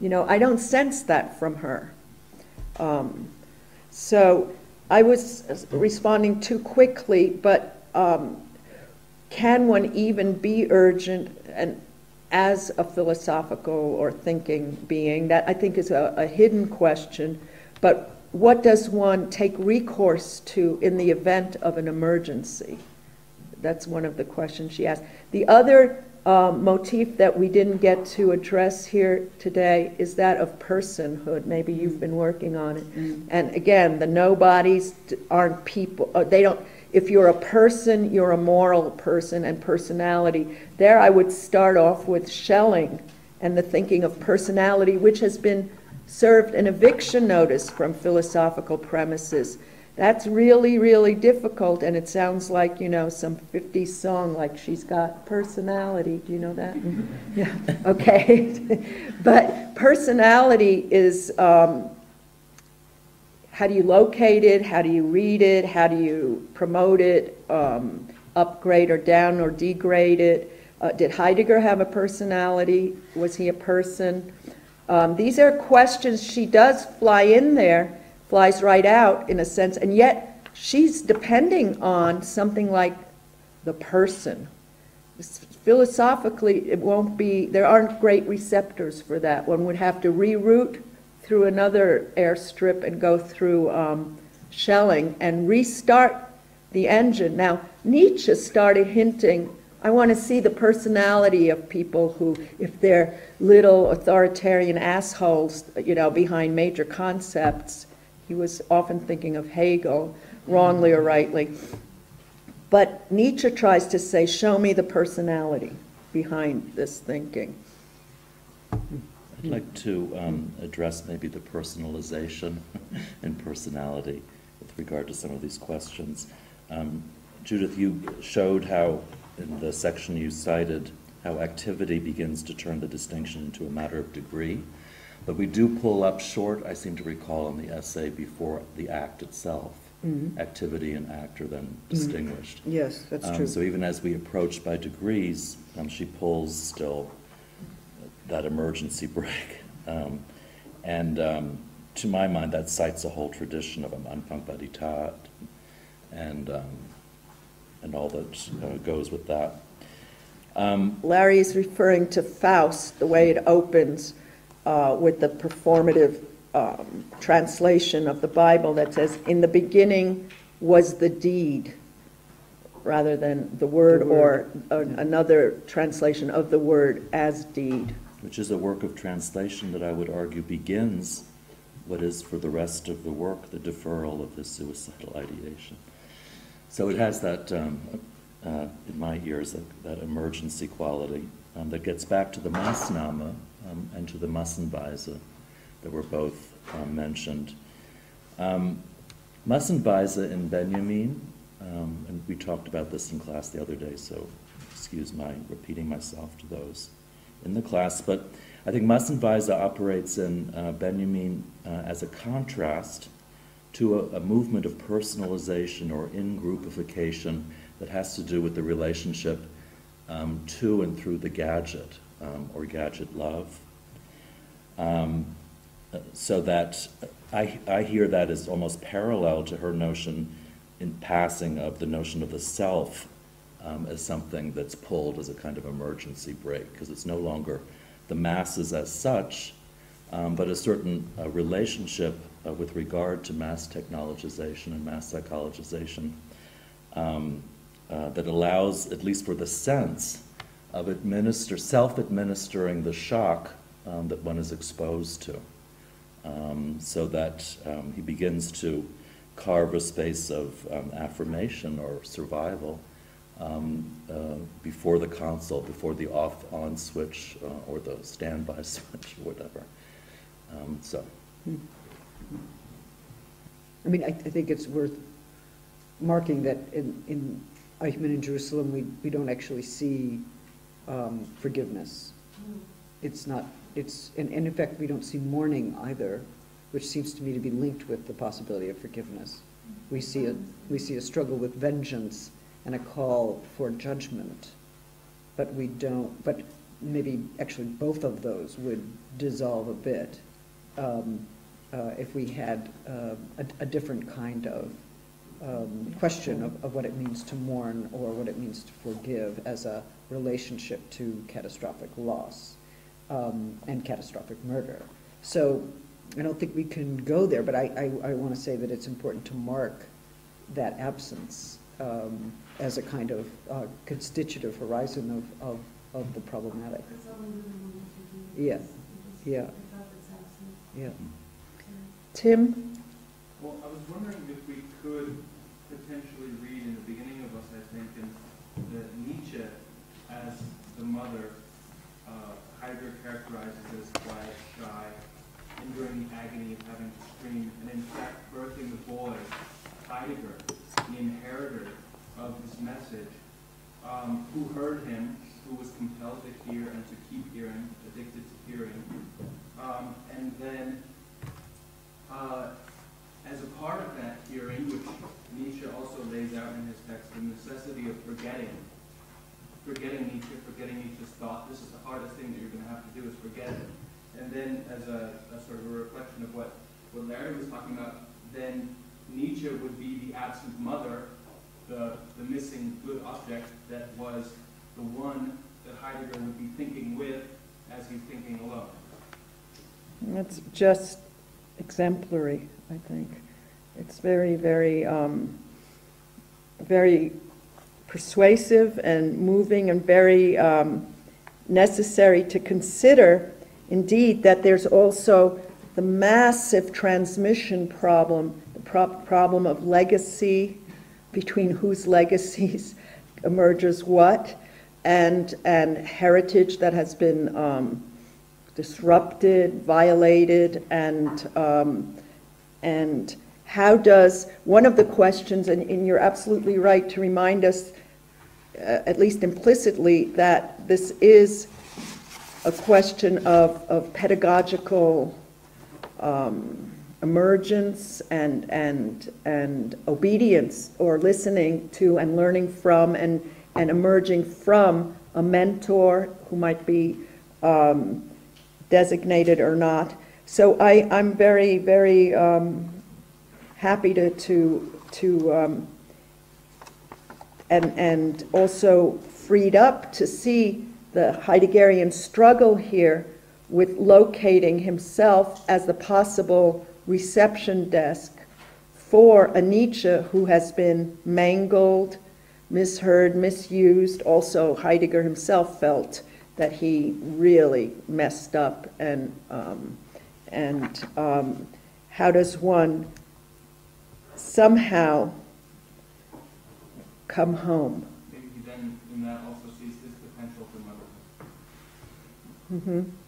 You know, I don't sense that from her. Um, So I was responding too quickly, but um, can one even be urgent and as a philosophical or thinking being? That I think is a, a hidden question. But what does one take recourse to in the event of an emergency? That's one of the questions she asked. The other um, motif that we didn't get to address here today is that of personhood. Maybe you've been working on it. And again, the nobodies aren't people, uh, they don't, if you're a person, you're a moral person and personality. There I would start off with Schelling and the thinking of personality, which has been served an eviction notice from philosophical premises. That's really, really difficult, and it sounds like, you know, some 50s song, like she's got personality. Do you know that? Yeah, okay. but personality is um, how do you locate it? How do you read it? How do you promote it? Um, upgrade or down or degrade it? Uh, did Heidegger have a personality? Was he a person? Um, these are questions she does fly in there, flies right out in a sense, and yet she's depending on something like the person. Philosophically, it won't be, there aren't great receptors for that. One would have to reroute through another airstrip and go through um, Schelling and restart the engine. Now, Nietzsche started hinting I want to see the personality of people who, if they're little authoritarian assholes, you know, behind major concepts, he was often thinking of Hegel, wrongly or rightly. But Nietzsche tries to say, show me the personality behind this thinking. I'd like to um, address maybe the personalization and personality with regard to some of these questions. Um, Judith, you showed how, in the section you cited, how activity begins to turn the distinction into a matter of degree. But we do pull up short, I seem to recall in the essay, before the act itself. Mm-hmm. Activity and act are then distinguished. Yes, that's Um, true. So even as we approach by degrees, um, she pulls still that emergency brake. Um, and um, to my mind, that cites a whole tradition of Anfang Baditat and, um, and all that uh, goes with that. Um, Larry is referring to Faust, the way it opens uh, with the performative um, translation of the Bible that says, "In the beginning was the deed," rather than the word, The or word. a- another translation of the word as deed. which is a work of translation that I would argue begins what is for the rest of the work the deferral of his suicidal ideation. So it has that, um, uh, in my ears, that, that emergency quality um, that gets back to the Maßnahme um, and to the Massenweise that were both um, mentioned. Um, Massenweise in Benjamin, um, and we talked about this in class the other day, so excuse my repeating myself to those in the class, but I think Massenweise operates in uh, Benjamin uh, as a contrast to a, a movement of personalization or in-groupification that has to do with the relationship um, to and through the gadget um, or gadget love. Um, so that I, I hear that as almost parallel to her notion in passing of the notion of the self um, as something that's pulled as a kind of emergency brake, because it's no longer the masses as such, um, but a certain uh, relationship uh, with regard to mass technologization and mass psychologization um, uh, that allows, at least for the sense, of administer, self-administering the shock um, that one is exposed to, um, so that um, he begins to carve a space of um, affirmation or survival um, uh, before the console, before the off-on switch uh, or the standby switch or whatever. Um, so, I mean, I, I think it's worth marking that in, in Eichmann in Jerusalem, we, we don't actually see um, forgiveness. It's not, it's, and, and in fact, we don't see mourning either, which seems to me to be linked with the possibility of forgiveness. We see a, we see a struggle with vengeance and a call for judgment, but we don't, but maybe actually both of those would dissolve a bit um, uh, if we had uh, a, a different kind of um, question of, of what it means to mourn or what it means to forgive as a relationship to catastrophic loss um, and catastrophic murder. So I don't think we can go there, but I, I, I want to say that it's important to mark that absence um, as a kind of uh, constitutive horizon of, of, of the problematic. Yeah, yeah. Yeah. Tim? Well, I was wondering if we could potentially read in the beginning of us, I think, in the Nietzsche as the mother, uh, Heidegger characterizes as quiet, shy, enduring the agony of having to scream, and in fact birthing the boy, Heidegger, the inheritor of this message, um, who heard him, who was compelled to hear and to keep hearing, addicted to hearing, um, and then uh, as a part of that hearing, which Nietzsche also lays out in his text, the necessity of forgetting. Forgetting Nietzsche, forgetting Nietzsche's thought. This is the hardest thing that you're going to have to do is forget it. And then as a, a sort of a reflection of what, what Larry was talking about, then Nietzsche would be the absent mother, the, the missing good object that was the one that Heidegger would be thinking with as he's thinking alone. That's just exemplary, I think. It's very, very, um, very persuasive and moving and very um, necessary to consider, indeed, that there's also the massive transmission problem, the pro- problem of legacy, between whose legacies emerges what, and, and heritage that has been um, disrupted, violated, and, um, and how does, one of the questions, and, and you're absolutely right to remind us, uh, at least implicitly, that this is a question of, of pedagogical um, emergence and, and, and obedience, or listening to and learning from and, and emerging from a mentor who might be um, designated or not. So I, I'm very, very um, happy to, to, to um, and, and also freed up to see the Heideggerian struggle here with locating himself as the possible reception desk for a Nietzsche who has been mangled, misheard, misused. Also, Heidegger himself felt that he really messed up and um, and um, how does one somehow come home Maybe he then, in that, sees